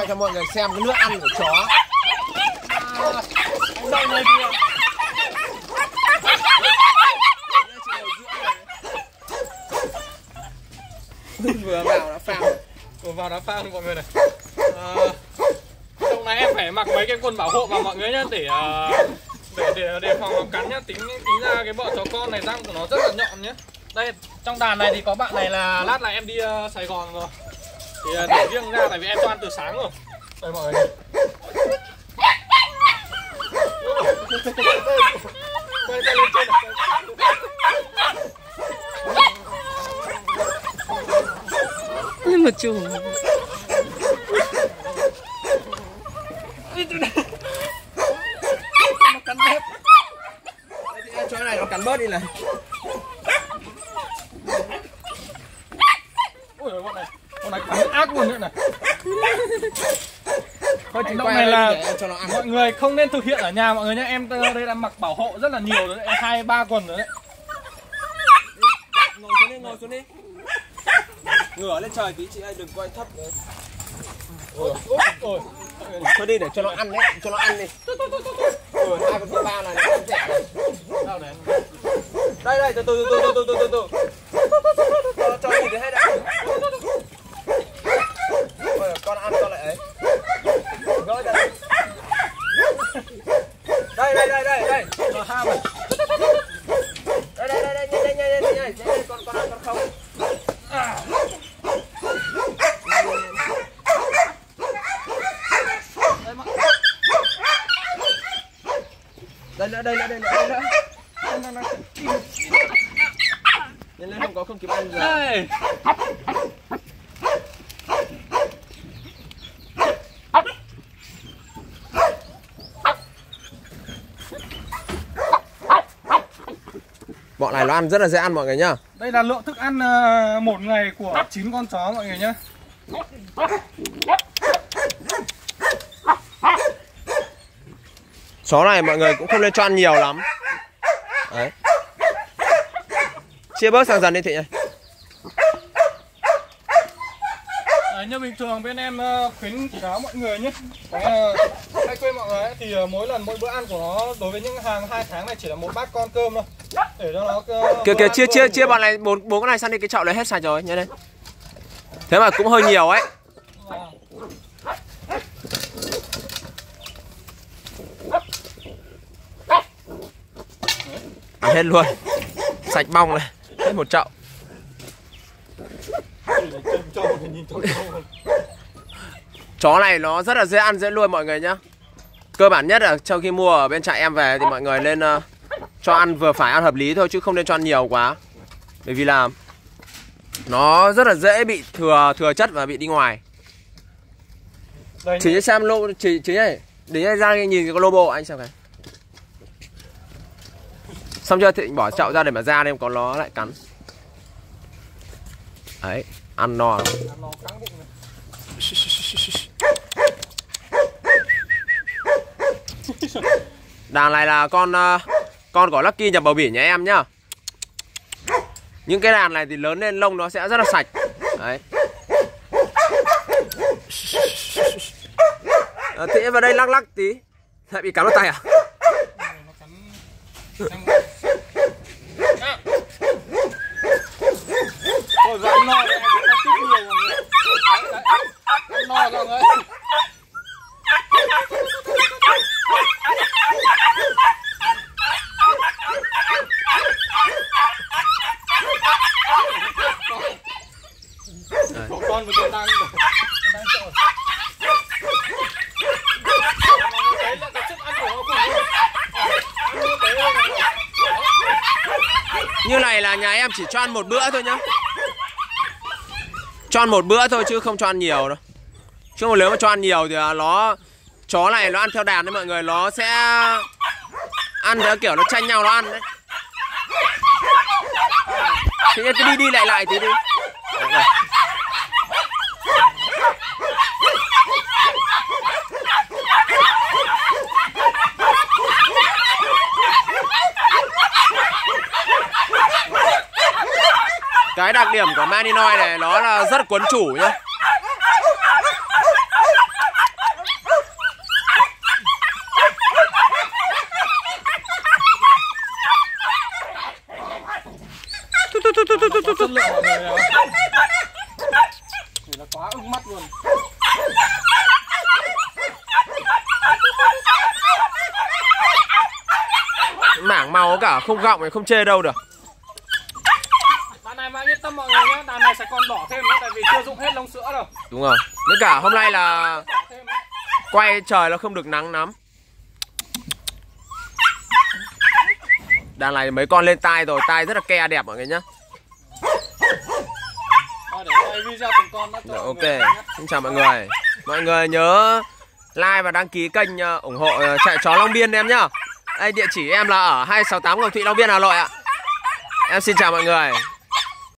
quay cho mọi người xem cái nước ăn của chó. À, vừa vào đã phao vừa vào đã phao mọi người này. À, Hôm nay em phải mặc mấy cái quần bảo hộ vào mọi người nhá Để à, để để đề phòng nó cắn nhá. Tính tính ra cái bọn chó con này răng của nó rất là nhọn nhá. Đây trong đàn này thì có bạn này là lát là em đi uh, Sài Gòn rồi thì để riêng ra tại vì em ăn từ sáng rồi. Đây mọi người. Quay tay lên trên. Này một chủ. Nó cắn bớt. Đây, thì em cho cái này nó cắn bớt đi này còn nữa này. Thôi hành động này là mọi người không nên thực hiện ở nhà mọi người nhé. Em đây đang mặc bảo hộ rất là nhiều rồi đấy, hai ba quần rồi đấy. Ngồi xuống đi, ngồi xuống đi. Ngửa lên trời tí chị ơi, đừng quay thấp đấy Ôi, ôi, ôi. Thôi đi để cho nó ăn đấy, cho nó ăn đi. Ôi, hai con thứ ba này, nó không rẻ Đây, đây, từ từ, từ từ, từ từ, từ từ. Cho nó nhìn thấy hết đã. Đây nữa đây nữa đây nữa đây nữa. Nhanh lên không có không kịp ăn rồi đây. Bọn này nó ăn rất là dễ ăn mọi người nhá. Đây là lượng thức ăn ờ, một ngày của 9 con chó mọi người nhé chó này mọi người cũng không nên cho ăn nhiều lắm. Đấy. Chia bớt sang dần đi thị nhỉ Đấy, như bình thường bên em ờ, khuyến cáo mọi người nhé. Đấy, ờ, hay quên mọi người ấy, thì ờ, mỗi lần mỗi bữa ăn của nó đối với những hàng hai tháng này chỉ là một bát con cơm thôi. Để cho nó ờ, kìa kìa chia chia chia bọn này bốn bốn cái này sang đi cái chậu này hết sạch rồi nhớ đây. Thế mà cũng hơi nhiều ấy hết luôn. Sạch bong này. Hết một chậu. Chó này nó rất là dễ ăn dễ nuôi mọi người nhá. Cơ bản nhất là sau khi mua ở bên trại em về thì mọi người nên ờ, cho ăn vừa phải ăn hợp lý thôi chứ không nên cho ăn nhiều quá. Bởi vì là nó rất là dễ bị thừa thừa chất và bị đi ngoài. Đây chỉ xem lô chỉ chỉ này. Để ra nhìn cái logo anh xem cái xong chưa thì bỏ chậu ra để mà ra đây có nó lại cắn đấy ăn no lắm. Đàn này là con ờ, con của Lucky nhập bầu bỉ nhà em nhá. Những cái đàn này thì lớn lên lông nó sẽ rất là sạch. Đấy. Ờ, vào đây lắc lắc tí. Lại bị cắn vào tay à? À. Ôi, và ăn no đấy, em cũng không thích nhiều mọi người. Đấy, đấy. Ăn no rồi mọi người. Có con với con đang đang sợ. Đấy là cái sức ăn của nó cùng luôn. Ăn như thế thôi mà. Như này là nhà em chỉ cho ăn một bữa thôi nhá. Cho ăn một bữa thôi chứ không cho ăn nhiều đâu. Chứ mà nếu mà cho ăn nhiều thì nó chó này nó ăn theo đàn đấy mọi người, nó sẽ ăn theo kiểu nó tranh nhau nó ăn đấy. Thế nên cứ đi đi lại lại tí đi. Đấy. cái đặc điểm của Maninoi này, nó là rất quấn chủ nhá. Chất lượng của người là quá ưng mắt luôn mảng màu cả không gọng này không chê đâu được tâm mọi người nhé đàn này sẽ còn đỏ thêm nữa tại vì chưa dụng hết lông sữa đâu. Đúng rồi. Với cả hôm nay là quay trời nó không được nắng lắm. Đàn này mấy con lên tai rồi, tai rất là ke đẹp mọi người nhá. Để video từng con đã Rồi, mọi ok, xin chào mọi người. Mọi người nhớ like và đăng ký kênh ờ, ủng hộ ờ, chạy chó Long Biên em nhá. Đây địa chỉ em là ở 268 Ngọc Thụy Long Biên Hà Nội ạ. Em xin chào mọi người